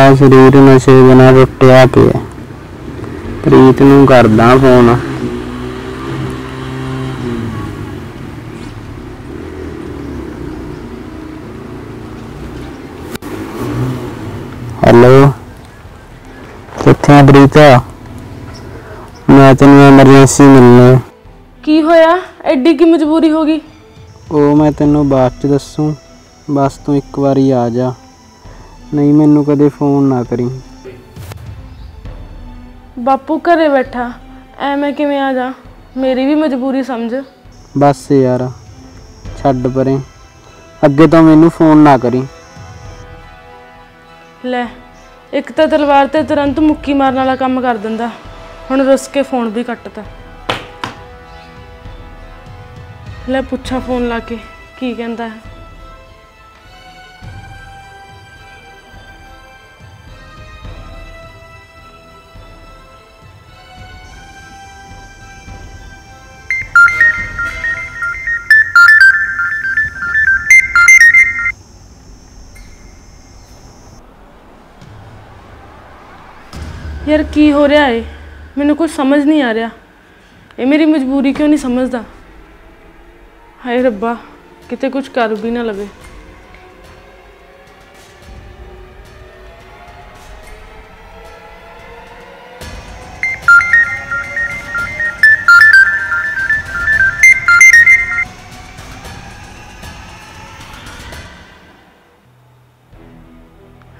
ਸਾਰਾ ਸਰੀਰ ਨਸ਼ੇ ਦੇ ਨਾਲ ਰੁੱਟਿਆ ਪਿਆ। ਪ੍ਰੀਤ ਨੂੰ ਕਰਦਾ ਫੋਨ। ਹੈਲੋ ਕਿੱਥੇ ਆ ਪ੍ਰੀਤ? ਮੈਂ ਤੈਨੂੰ ਐਮਰਜੈਂਸੀ ਮਿਲਣਾ ਕੀ ਹੋਇਆ? ਐਡੀ ਕੀ ਮਜਬੂਰੀ ਹੋ ਗਈ? ਉਹ ਮੈਂ ਤੈਨੂੰ ਬਾਅਦ ਚ ਦੱਸੂ। ਬਸ ਤੂੰ ਇੱਕ ਵਾਰੀ ਆ ਜਾ। ਨਹੀਂ ਮੈਨੂੰ ਕਦੇ ਫੋਨ ਨਾ ਕਰੀ। ਬਾਪੂ ਘਰੇ ਬੈਠਾ ਐਵੇਂ ਕਿਵੇਂ ਆ ਜਾ? ਮੇਰੀ ਵੀ ਮਜਬੂਰੀ ਸਮਝ। ਬਸ ਯਾਰ ਛੱਡ ਪਰੇ। ਅੱਗੇ ਤੋਂ ਮੈਨੂੰ ਫੋਨ ਨਾ ਕਰੀ। ਲੈ ਇੱਕ ਤਾਂ ਤਲਵਾਰ ਤੇ ਤੁਰੰਤ ਮੁੱਕੀ ਮਾਰਨ ਵਾਲਾ ਕੰਮ ਕਰ ਦਿੰਦਾ। ਹੁਣ ਰੁੱਸ ਕੇ ਫੋਨ ਵੀ ਕੱਟਤਾ। ਲੈ ਪੁੱਛਾ ਫੋਨ ਲਾ ਕੇ ਕੀ ਕਹਿੰਦਾ ਹੈ? ਯਾਰ ਕੀ ਹੋ ਰਿਹਾ ਏ? ਮੈਨੂੰ ਕੁਝ ਸਮਝ ਨਹੀਂ ਆ ਰਿਹਾ। ਇਹ ਮੇਰੀ ਮਜਬੂਰੀ ਕਿਉਂ ਨਹੀਂ ਸਮਝਦਾ? ਹਾਏ ਰੱਬਾ, ਕਿਤੇ ਕੁਝ ਕਰ ਵੀ ਨਾ ਲਵੇ।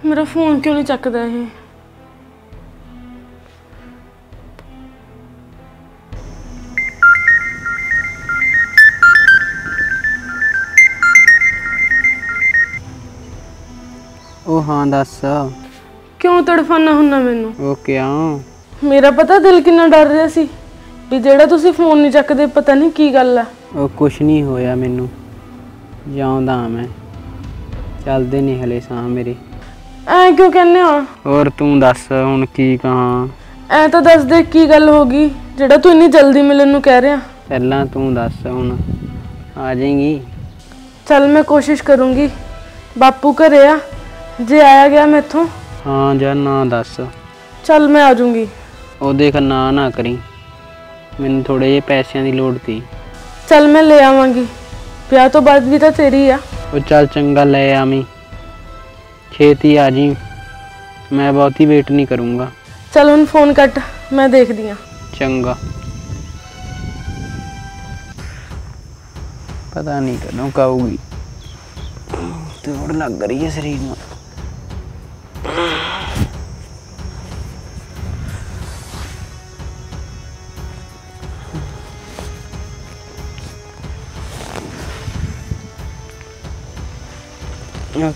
ਮੇਰਾ ਫੋਨ ਕਿਉਂ ਨਹੀਂ ਚੱਕਦਾ ਇਹ? ਉਹ ਹਾਂ ਦੱਸ। ਕਿਉਂ ਤੜਫਾਨਾ ਹੁੰਨਾ ਮੈਨੂੰ? ਉਹ ਕਿਉਂ? ਮੇਰਾ ਪਤਾ ਦਿਲ ਕਿੰਨਾ ਡਰ ਰਿਹਾ ਸੀ ਵੀ ਜਿਹੜਾ ਤੁਸੀਂ ਫੋਨ ਨਹੀਂ ਚੱਕਦੇ ਪਤਾ ਨਹੀਂ ਕੀ ਗੱਲ ਆ। ਉਹ ਕੁਛ ਨਹੀਂ ਹੋਇਆ ਮੈਨੂੰ। ਜਾਉਂਦਾ ਮੈਂ। ਚੱਲਦੇ ਨਹੀਂ ਹਲੇ ਸਾਹ ਮੇਰੇ। ਐ ਕਿਉਂ ਕਹਿੰਦੇ ਆ ਹੋਰ ਤੂੰ ਦੱਸ ਹੁਣ ਕੀ ਕਹਾਂ? ਐ ਤਾਂ ਦੱਸ ਦੇ ਕੀ ਗੱਲ ਹੋ ਗਈ ਜਿਹੜਾ ਤੂੰ ਇੰਨੀ ਜਲਦੀ ਮਿਲਣ ਨੂੰ ਕਹਿ ਰਿਹਾ। ਪਹਿਲਾਂ ਤੂੰ ਦੱਸ ਹੁਣ ਆ ਜਾਏਂਗੀ। ਚੱਲ ਮੈਂ ਕੋਸ਼ਿਸ਼ ਕਰੂੰਗੀ। ਬਾਪੂ ਘਰੇ ਆ। ਜੇ ਆਇਆ ਗਿਆ ਮੈਥੋਂ ਹਾਂ ਜਾਂ ਨਾ ਦੱਸ ਚੱਲ ਮੈਂ ਆ ਜਾਊਂਗੀ ਉਹ ਦੇਖ ਨਾ ਨਾ ਕਰੀ ਮੈਨੂੰ ਥੋੜੇ ਜਿਹੇ ਪੈਸਿਆਂ ਦੀ ਲੋੜ ਸੀ ਚੱਲ ਮੈਂ ਲੈ ਆਵਾਂਗੀ ਵਿਆਹ ਤੋਂ ਬਾਅਦ ਵੀ ਤਾਂ ਤੇਰੀ ਆ ਉਹ ਚੱਲ ਚੰਗਾ ਲੈ ਆਵੀਂ ਛੇਤੀ ਆ ਜੀ ਮੈਂ ਬਹੁਤੀ ਵੇਟ ਨਹੀਂ ਕਰੂੰਗਾ ਚੱਲ ਹੁਣ ਫੋਨ ਕੱਟ ਮੈਂ ਦੇਖਦੀ ਆ ਚੰਗਾ ਪਤਾ ਨਹੀਂ ਕਦੋਂ ਕਾਊਗੀ ਤੋੜ ਲੱਗ ਰਹੀ ਹੈ ਸਰੀਰ ਨੂੰ ਉਹ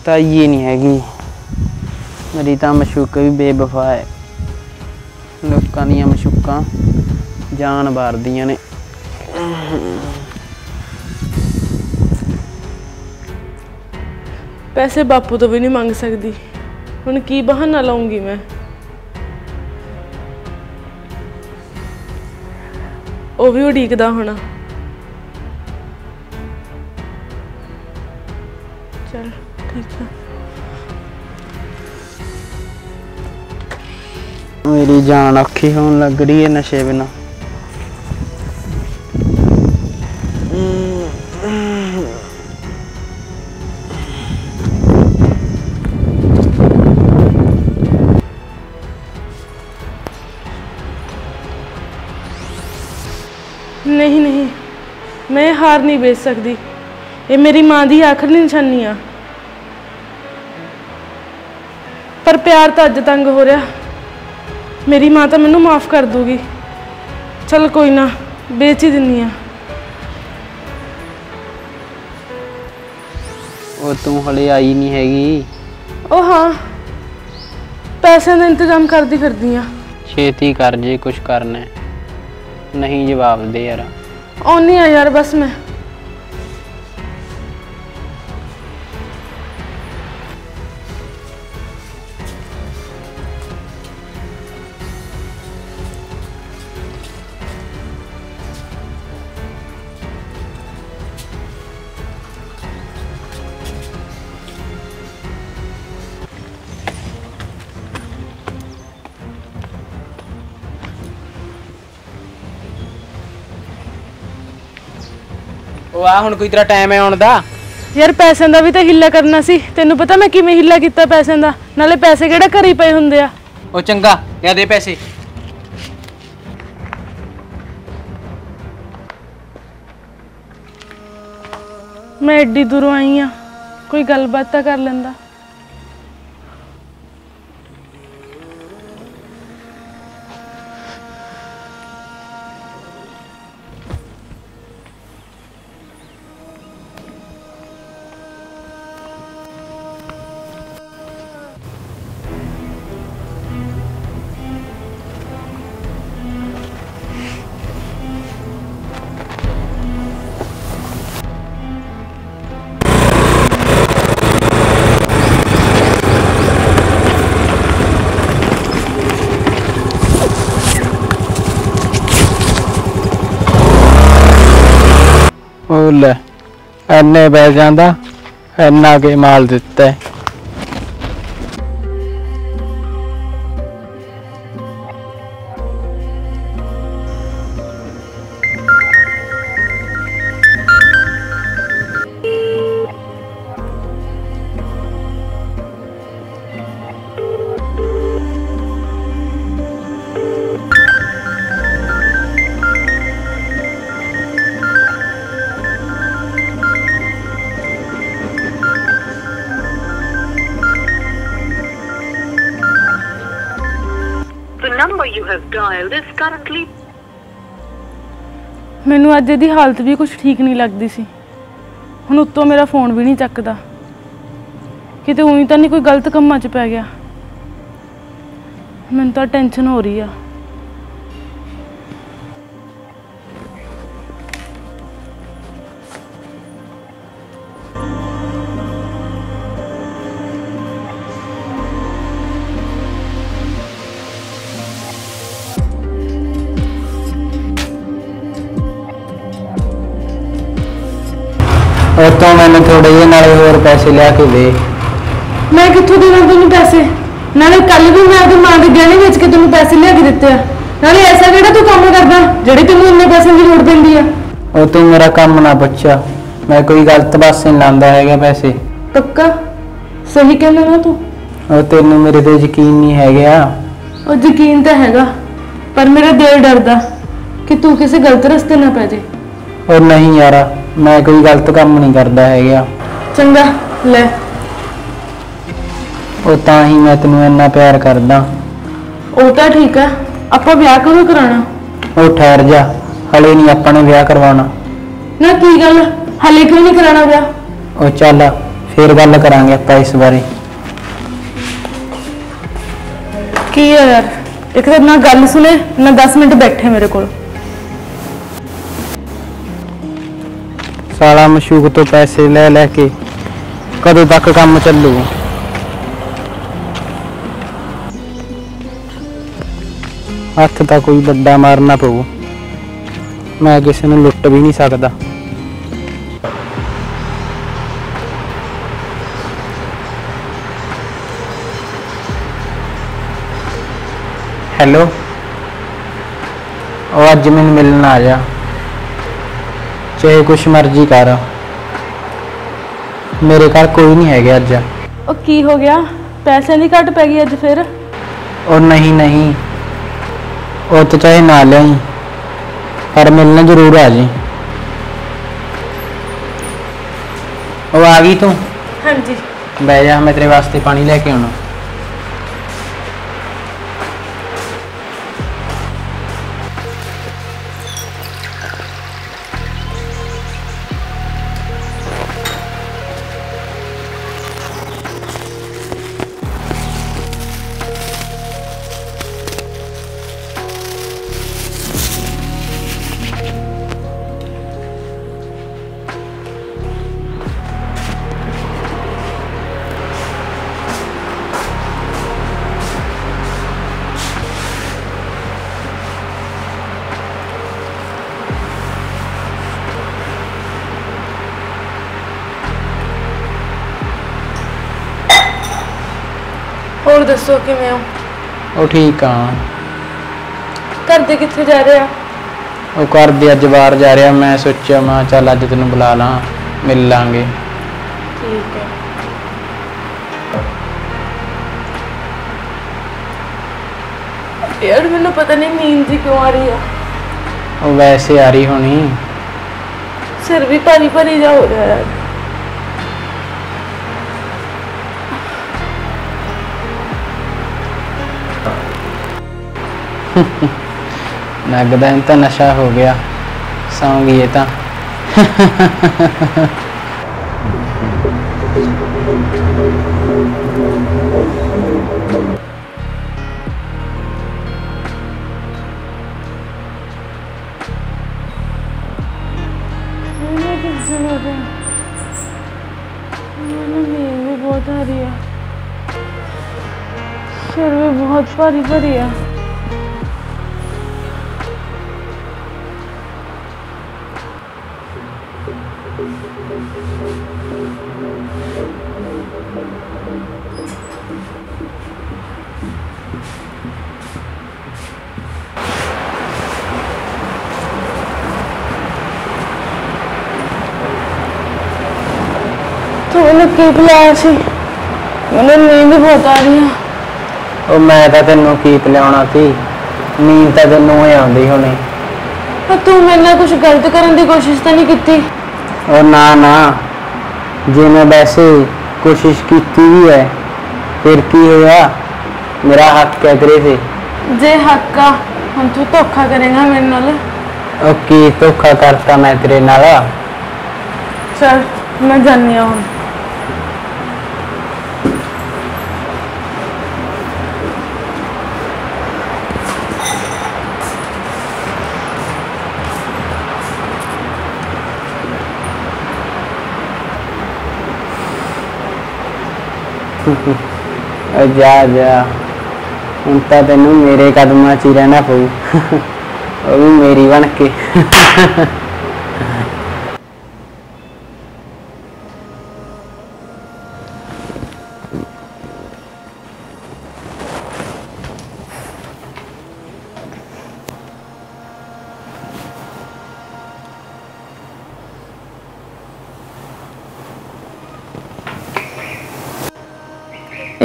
ਤਾਂ ਇਹ ਨਹੀਂ ਹੈਗੀ ਮੇਰੀ ਤਾਂ ਮਸ਼ੂਕ ਵੀ ਬੇਵਫਾ ਹੈ ਲੋਕਾਂ ਦੀਆਂ ਮਸ਼ੂਕਾਂ ਜਾਨ ਵਾਰਦੀਆਂ ਨੇ ਪੈਸੇ ਬਾਪੂ ਤੋਂ ਵੀ ਨਹੀਂ ਮੰਗ ਸਕਦੀ ਹੁਣ ਕੀ ਬਹਾਨਾ ਲਾਉਂਗੀ ਮੈਂ? ਉਹ ਵੀ ਉਡੀਕਦਾ ਹੋਣਾ। ਚਲ, ਠੀਕ ਆ। ਮੇਰੀ ਜਾਨ ਔਖੀ ਹੋਣ ਲੱਗ ਰਹੀ ਹੈ ਨਸ਼ੇ ਬਿਨਾ। ਮੈਂ ਹਾਰ ਨਹੀਂ ਵੇਚ ਸਕਦੀ। ਇਹ ਮੇਰੀ ਮਾਂ ਦੀ ਆਖਰੀ ਨਿਸ਼ਾਨੀ ਆ। ਪਰ ਪਿਆਰ ਤਾਂ ਅੱਜ ਤੰਗ ਹੋ ਰਿਹਾ। ਮੇਰੀ ਮਾਂ ਤਾਂ ਮੈਨੂੰ ਮਾਫ ਕਰ ਦੂਗੀ ਚਲ ਕੋਈ ਨਾ ਵੇਚ ਹੀ ਦਿੰਨੀ ਆ। ਉਹ ਤੂੰ ਹਲੇ ਆਈ ਨਹੀਂ ਹੈਗੀ। ਉਹ ਹਾਂ ਪੈਸਿਆਂ ਦਾ ਇੰਤਜ਼ਾਮ ਕਰਦੀ ਫਿਰਦੀ ਆ। ਛੇਤੀ ਕਰ ਜੇ ਕੁਝ ਕਰਨਾ ਹੈ। ਨਹੀਂ ਜਵਾਬ ਦੇ ਯਾਰ। ਆਉਣੀ ਆ ਯਾਰ ਬਸ ਮੈਂ। ਉਹ ਆ ਹੁਣ ਕੋਈ ਤੇਰਾ ਟਾਈਮ ਹੈ ਆਉਣ ਦਾ। ਯਾਰ ਪੈਸਿਆਂ ਦਾ ਵੀ ਤਾਂ ਹਿੱਲਾ ਕਰਨਾ ਸੀ। ਤੈਨੂੰ ਪਤਾ ਮੈਂ ਕਿਵੇਂ ਹਿੱਲਾ ਕੀਤਾ ਪੈਸਿਆਂ ਦਾ? ਨਾਲੇ ਪੈਸੇ ਕਿਹੜਾ ਘਰੇ ਹੀ ਪਏ ਹੁੰਦੇ ਆ? ਉਹ ਚੰਗਾ ਲਿਆ ਦੇ ਪੈਸੇ। ਮੈਂ ਐਡੀ ਦੂਰੋਂ ਆਈ ਆ ਕੋਈ ਗੱਲਬਾਤ ਤਾਂ ਕਰ ਲੈਂਦਾ। ਉਹ ਲੈ ਐਨੇ ਬੈ ਜਾਂਦਾ ਐਨਾ ਕੇ ਮਾਲ ਦਿੱਤਾ you is currently ਮੈਨੂੰ ਅੱਜ ਇਹਦੀ ਹਾਲਤ ਵੀ ਕੁਝ ਠੀਕ ਨਹੀਂ ਲੱਗਦੀ ਸੀ। ਹੁਣ ਉੱਤੋਂ ਮੇਰਾ ਫੋਨ ਵੀ ਨਹੀਂ ਚੱਕਦਾ। ਕਿਤੇ ਉਹੀ ਤਾਂ ਨਹੀਂ ਕੋਈ ਗਲਤ ਕੰਮਾਂ 'ਚ ਪੈ ਗਿਆ। ਮੈਨੂੰ ਤਾਂ ਟੈਨਸ਼ਨ ਹੋ ਰਹੀ ਆ। ਉਹ ਤੋਂ ਮੈਨੂੰ ਥੋੜੇ ਜਿਹੇ ਨਾਲੇ ਹੋਰ ਪੈਸੇ ਲਿਆ ਕੇ ਦੇ। ਮੈਂ ਕਿੱਥੋਂ ਦੇਵਾਂ ਤੈਨੂੰ ਪੈਸੇ? ਨਾਲੇ ਕੱਲ ਵੀ ਮੈਂ ਆਪਣੀ ਮਾਂ ਦੇ ਗਹਿਣੇ ਵੇਚ ਕੇ ਤੈਨੂੰ ਪੈਸੇ ਲਿਆ ਕੇ ਦਿੱਤੇ ਆ। ਨਾਲੇ ਐਸਾ ਕਿਹੜਾ ਤੂੰ ਕੰਮ ਕਰਦਾ ਜਿਹੜੇ ਤੈਨੂੰ ਇੰਨੇ ਪੈਸੇ ਦੀ ਲੋੜ ਪੈਂਦੀ ਆ? ਉਹ ਤੂੰ ਮੇਰਾ ਕੰਮ ਨਾ ਪੁੱਛਿਆ। ਮੈਂ ਕੋਈ ਗਲਤ ਪਾਸੇ ਨੀ ਲਾਉਂਦਾ ਹੈਗਾ ਪੈਸੇ। ਪੱਕਾ? ਸਹੀ ਕਹਿੰਦਾ ਨਾ ਤੂੰ। ਉਹ ਤੈਨੂੰ ਮੇਰੇ ਤੇ ਯਕੀਨ ਨਹੀਂ ਹੈਗਾ। ਉਹ ਯਕੀਨ ਤਾਂ ਹੈਗਾ ਪਰ ਮੇਰਾ ਦਿਲ ਡਰਦਾ ਕਿ ਤੂੰ ਕਿਸੇ ਗਲਤ ਰਸਤੇ ਨਾ ਪੈ ਜੇ ਉਹ ਨਹੀਂ ਯਾਰ। ਮੈਂ ਕੋਈ ਗਲਤ ਕੰਮ ਨਹੀਂ ਕਰਦਾ ਹੈਗਾ। ਚੰਗਾ ਲੈ। ਉਹ ਤਾਂ ਹੀ ਮੈਂ ਤੈਨੂੰ ਇੰਨਾ ਪਿਆਰ ਕਰਦਾ। ਉਹ ਤਾਂ ਠੀਕ ਆ ਆਪਾਂ ਵਿਆਹ ਕਦੋਂ ਕਰਾਉਣਾ? ਉਹ ਠਹਿਰ ਜਾ ਹਲੇ ਨਹੀਂ ਆਪਾਂ ਨੇ ਵਿਆਹ ਕਰਵਾਉਣਾ। ਨਾ ਕੀ ਗੱਲ ਹਲੇ ਕਿਉਂ ਨਹੀਂ ਕਰਾਉਣਾ ਵਿਆਹ? ਉਹ ਚੱਲ ਫੇਰ ਗੱਲ ਕਰਾਂਗੇ ਆਪਾਂ ਇਸ ਬਾਰੇ। ਕੀ ਆ ਯਾਰ ਇੱਕ ਤਾਂ ਨਾ ਗੱਲ ਸੁਣੇ ਨਾ 10 ਮਿੰਟ ਬੈਠੇ ਮੇਰੇ ਕੋਲ। ਸਾਲਾ ਮਸ਼ੂਕ ਤੋਂ ਪੈਸੇ ਲੈ ਲੈ ਕੇ ਕਦੋਂ ਤੱਕ ਕੰਮ ਚੱਲੂ? ਹੱਥ ਤਾਂ ਕੋਈ ਵੱਡਾ ਮਾਰਨਾ ਪਊ। ਮੈਂ ਕਿਸੇ ਨੂੰ ਲੁੱਟ ਵੀ ਨਹੀਂ ਸਕਦਾ। ਹੈਲੋ? ਉਹ ਅੱਜ ਮੈਨੂੰ ਮਿਲਣ ਆ ਜਾ। ਚਾਹੇ ਕੁਛ ਮਰਜ਼ੀ ਕਰ। ਮੇਰੇ ਘਰ ਕੋਈ ਨਹੀਂ ਹੈਗਾ ਅੱਜ। ਉਹ ਕੀ ਹੋ ਗਿਆ? ਪੈਸਿਆਂ ਦੀ ਘਟ ਪੈ ਗਈ ਅੱਜ ਫਿਰ? ਉਹ ਨਹੀਂ ਨਹੀਂ। ਉਹ ਤਾਂ ਚਾਹੇ ਨਾ ਲਿਆਈ। ਪਰ ਮਿਲਣ ਜ਼ਰੂਰ ਆ ਜੀ। ਉਹ ਆ ਗਈ ਤੂੰ? ਹਾਂਜੀ। ਬਹਿ ਜਾ ਮੈਂ ਤੇਰੇ ਵਾਸਤੇ ਪਾਣੀ ਲੈ ਕੇ ਆਉਣਾ। ਦੱਸੋ ਕਿਵੇਂ ਹੋ? ਉਹ ਠੀਕ ਆ। ਘਰ ਦੇ ਕਿੱਥੇ ਜਾ ਰਹੇ ਆ? ਉਹ ਘਰ ਦੇ ਅੱਜ ਬਾਹਰ ਜਾ ਰਿਹਾ। ਮੈਂ ਸੋਚਿਆ ਮੈਂ ਚੱਲ ਅੱਜ ਤੈਨੂੰ ਬੁਲਾ ਲਾਂ ਮਿਲ ਲਾਂਗੇ। ਠੀਕ ਹੈ। ਯਾਰ ਮੈਨੂੰ ਪਤਾ ਨਹੀਂ ਨੀਂਦ ਜੀ ਕਿਉਂ ਆ ਰਹੀ ਆ। ਉਹ ਵੈਸੇ ਆ ਰਹੀ ਹੋਣੀ। ਸਿਰ ਵੀ ਭਾਰੀ ਭਾਰੀ ਜਾ ਹੋ ਰਿਹਾ ਯਾਰ। ਲੱਗਦਾ ਇਹਨੂੰ ਤਾਂ ਨਸ਼ਾ ਹੋ ਗਿਆ ਸੌਂ ਗਈ ਇਹ ਤਾਂ ਮੈਨੂੰ ਕੁਝ ਹੋ ਰਿਹਾ ਕੀ ਪਿਲਾਇਆ ਸੀ। ਮੈਨੂੰ ਨੀਂਦ ਬਹੁਤ ਆ ਰਹੀ ਆ। ਉਹ ਮੈਂ ਤਾਂ ਤੈਨੂੰ ਕੀ ਪਿਲਾਉਣਾ ਸੀ? ਨੀਂਦ ਤਾਂ ਤੈਨੂੰ ਹੀ ਆਉਂਦੀ ਹੋਣੀ। ਪਰ ਤੂੰ ਮੇਰੇ ਨਾਲ ਕੁਝ ਗਲਤ ਕਰਨ ਦੀ ਕੋਸ਼ਿਸ਼ ਤਾਂ ਨਹੀਂ ਕੀਤੀ। ਉਹ ਨਾ ਨਾ। ਜੇ ਮੈਂ ਵੈਸੇ ਕੋਸ਼ਿਸ਼ ਕੀਤੀ ਵੀ ਹੈ ਫਿਰ ਕੀ ਹੋਇਆ? ਮੇਰਾ ਹੱਕ ਹੈ ਤੇਰੇ ਤੇ? ਜੇ ਹੱਕ ਆ ਹੁਣ ਤੂੰ ਧੋਖਾ ਕਰੇਗਾ ਮੇਰੇ ਨਾਲ। ਉਹ ਕੀ ਧੋਖਾ ਕਰਤਾ ਮੈਂ ਤੇਰੇ ਨਾਲ? ਚਲ ਮੈਂ ਜਾਣੀ ਹਾਂ ਹੁਣ। ਉਹ ਜਾ ਜਾ। ਹੁਣ ਤਾਂ ਤੈਨੂੰ ਮੇਰੇ ਕਦਮਾਂ 'ਚ ਹੀ ਰਹਿਣਾ ਪਊ। ਉਹ ਵੀ ਮੇਰੀ ਬਣ ਕੇ।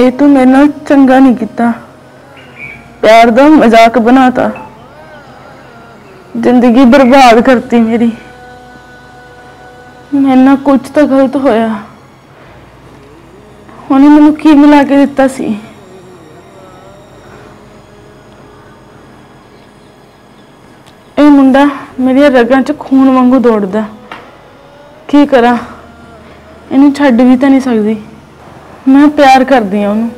ਇਹ ਤੂੰ ਮੇਰੇ ਨਾਲ ਚੰਗਾ ਨਹੀਂ ਕੀਤਾ। ਪਿਆਰ ਦਾ ਮਜ਼ਾਕ ਬਣਾਤਾ। ਜ਼ਿੰਦਗੀ ਬਰਬਾਦ ਕਰਤੀ ਮੇਰੀ। ਮੇਰੇ ਨਾਲ ਕੁਝ ਤਾਂ ਗਲਤ ਹੋਇਆ। ਉਹਨੇ ਮੈਨੂੰ ਕੀ ਮਿਲਾ ਕੇ ਦਿੱਤਾ ਸੀ? ਇਹ ਮੁੰਡਾ ਮੇਰੀਆਂ ਰਗਾਂ 'ਚ ਖੂਨ ਵਾਂਗੂ ਦੌੜਦਾ। ਕੀ ਕਰਾਂ? ਇਹਨੂੰ ਛੱਡ ਵੀ ਤਾਂ ਨਹੀਂ ਸਕਦੀ। ਮੈਂ ਪਿਆਰ ਕਰਦੀ ਆ ਉਹਨੂੰ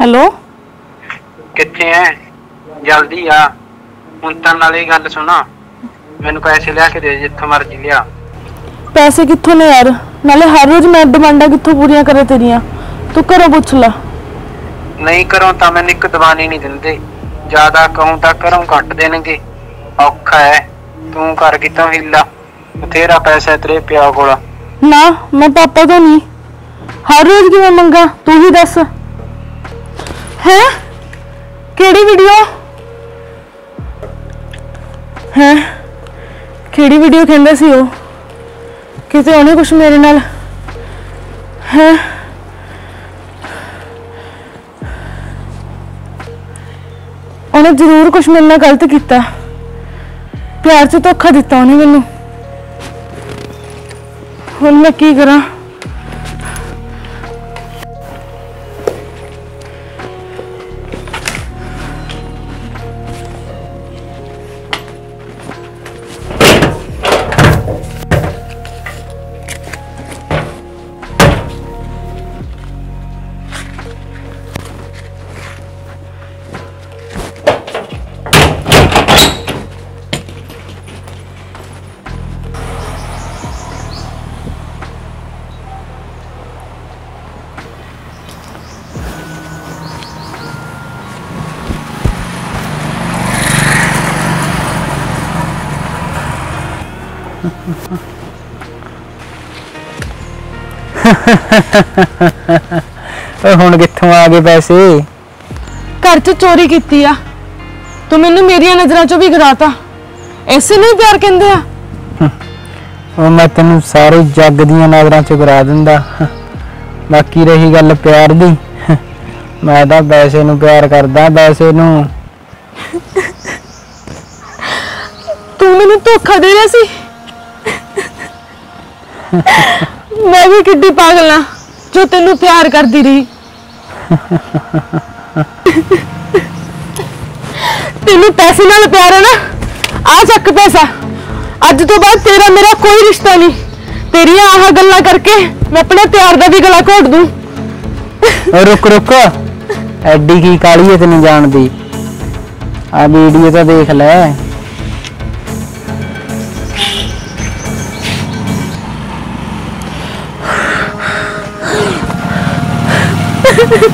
ਹੈਲੋ ਕਿੱਥੇ ਐ ਜਲਦੀ ਆ ਹੁਣ ਤਾਂ ਨਾਲੇ ਗੱਲ ਸੁਣਾ ਮੈਨੂੰ ਪੈਸੇ ਲਿਆ ਕੇ ਦੇ ਜਿੱਥੋਂ ਮਰਜ਼ੀ ਲਿਆ ਪੈਸੇ ਕਿੱਥੋਂ ਨੇ ਯਾਰ ਨਾਲੇ ਹਰ ਰੋਜ਼ ਮੈਂ ਡਿਮਾਂਡਾਂ ਕਿੱਥੋਂ ਪੂਰੀਆਂ ਕਰੇ ਤੇਰੀਆਂ ਤੂੰ ਘਰੋਂ ਪੁੱਛ ਲੈ ਨਹੀਂ ਕਰੋ ਤਾਂ ਮੈਨੂੰ ਇੱਕ ਦਵਾਨੀ ਨਹੀਂ ਦਿੰਦੇ ਜ਼ਿਆਦਾ ਕਹੂੰ ਤਾਂ ਘਰੋਂ ਕੱਟ ਦੇਣਗੇ। ਔਖਾ ਹੈ ਤੂੰ ਕਰ ਕਿਤੋਂ ਹਿੱਲਾ ਬਥੇਰਾ ਪੈਸਾ ਤੇਰੇ ਪਿਓ ਕੋਲ। ਨਾ, ਮੈਂ ਪਾਪਾ ਤੋਂ ਨਹੀਂ। ਹਰ ਰੋਜ਼ ਕਿਵੇਂ ਮੰਗਾ? ਤੂੰ ਹੀ ਦੱਸ। ਹੈ? ਕਿਹੜੀ ਵੀਡੀਓ ਹੈ? ਕਿਹੜੀ ਵੀਡੀਓ ਕਹਿੰਦਾ ਸੀ ਉਹ? ਕਿਤੇ ਉਹਨੇ ਕੁਝ ਮੇਰੇ ਨਾਲ? ਹੈ? ਉਹਨੇ ਜ਼ਰੂਰ ਕੁਝ ਮੇਰੇ ਨਾਲ ਗਲਤ ਕੀਤਾ। ਪਿਆਰ 'ਚ ਧੋਖਾ ਦਿੱਤਾ ਉਹਨੇ ਮੈਨੂੰ। ਹੁਣ ਮੈਂ ਕੀ ਕਰਾਂ? ਓਏ ਹੁਣ ਕਿੱਥੋਂ ਆ ਗਏ ਪੈਸੇ? ਘਰ 'ਚ ਚੋਰੀ ਕੀਤੀ ਆ। ਤੂੰ ਮੈਨੂੰ ਮੇਰੀਆਂ ਨਜ਼ਰਾਂ 'ਚੋਂ ਵੀ ਗਰਾਤਾ ਐਸੇ ਨਹੀਂ ਪਿਆਰ ਕਹਿੰਦੇ ਆ। ਉਹ ਮੈਂ ਤੈਨੂੰ ਸਾਰੇ ਜੱਗ ਦੀਆਂ ਨਜ਼ਰਾਂ 'ਚ ਗਰਾ ਦਿੰਦਾ। ਬਾਕੀ ਰਹੀ ਗੱਲ ਪਿਆਰ ਦੀ। ਮੈਂ ਤਾਂ ਪੈਸੇ ਨੂੰ ਪਿਆਰ ਕਰਦਾ ਪੈਸੇ ਨੂੰ। ਤੂੰ ਮੈਨੂੰ ਧੋਖਾ ਦੇ ਰਿਹਾ ਸੀ। ਮੈਂ ਵੀ ਕਿੱਡੀ ਪਾਗਲ ਆ, ਜੋ ਤੈਨੂੰ ਪਿਆਰ ਕਰਦੀ ਰਹੀ। ਤੈਨੂੰ ਪੈਸੇ ਨਾਲ ਪਿਆਰ ਹੈ ਨਾ, ਆ ਚੱਕ ਪੈਸਾ। ਅੱਜ ਤੋਂ ਬਾਅਦ ਤੇਰਾ ਮੇਰਾ ਕੋਈ ਰਿਸ਼ਤਾ ਨਹੀਂ। ਤੇਰੀਆਂ ਆਹ ਗੱਲਾਂ ਕਰਕੇ ਮੈਂ ਆਪਣੇ ਪਿਆਰ ਦਾ ਵੀ ਗਲਾ ਘੋਟ ਦੂੰ। ਰੁਕ ਰੁਕ। ਐਡੀ ਕੀ ਕਾਲੀ ਐ ਤੈਨੂੰ ਜਾਣਦੀ ਆ ਵੀਡੀਓ ਤਾਂ ਦੇਖ ਲੈ।